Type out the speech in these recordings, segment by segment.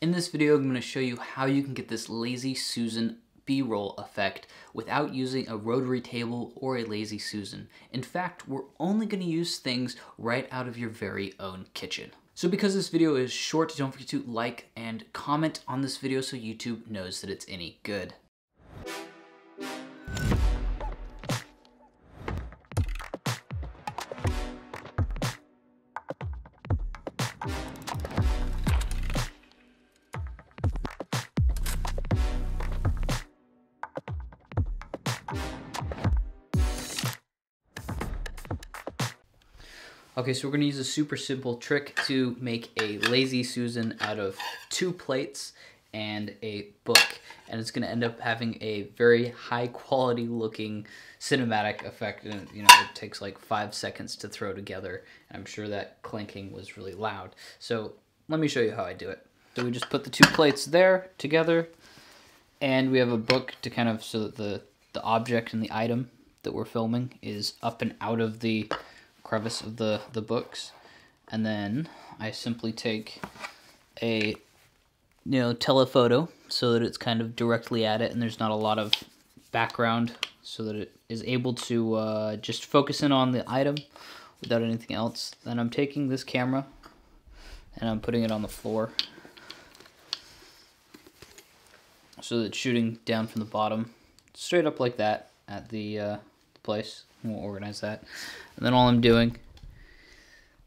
In this video, I'm going to show you how you can get this Lazy Susan B-roll effect without using a rotary table or a Lazy Susan. In fact, we're only going to use things right out of your very own kitchen. So because this video is short, don't forget to like and comment on this video so YouTube knows that it's any good. Okay, so we're gonna use a super simple trick to make a Lazy Susan out of two plates and a book. And it's gonna end up having a very high quality looking cinematic effect. And you know, it takes like five seconds to throw together. And I'm sure that clanking was really loud. So let me show you how I do it. So we just put the two plates there together and we have a book to kind of, so that the, the object and the item that we're filming is up and out of the crevice of the, the books. And then I simply take a, you know, telephoto so that it's kind of directly at it and there's not a lot of background so that it is able to uh, just focus in on the item without anything else. Then I'm taking this camera and I'm putting it on the floor so that it's shooting down from the bottom straight up like that at the uh, place. We'll organize that. And then all I'm doing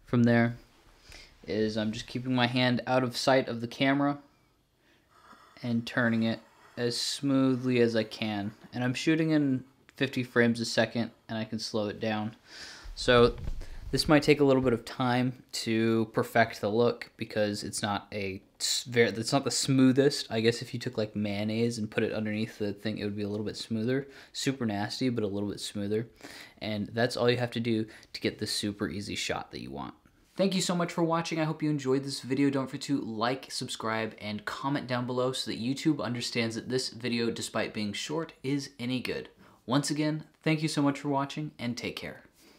from there is I'm just keeping my hand out of sight of the camera and turning it as smoothly as I can. And I'm shooting in 50 frames a second and I can slow it down. So this might take a little bit of time to perfect the look because it's not a it's not the smoothest. I guess if you took like mayonnaise and put it underneath the thing, it would be a little bit smoother. Super nasty, but a little bit smoother. And that's all you have to do to get the super easy shot that you want. Thank you so much for watching. I hope you enjoyed this video. Don't forget to like, subscribe, and comment down below so that YouTube understands that this video, despite being short, is any good. Once again, thank you so much for watching, and take care.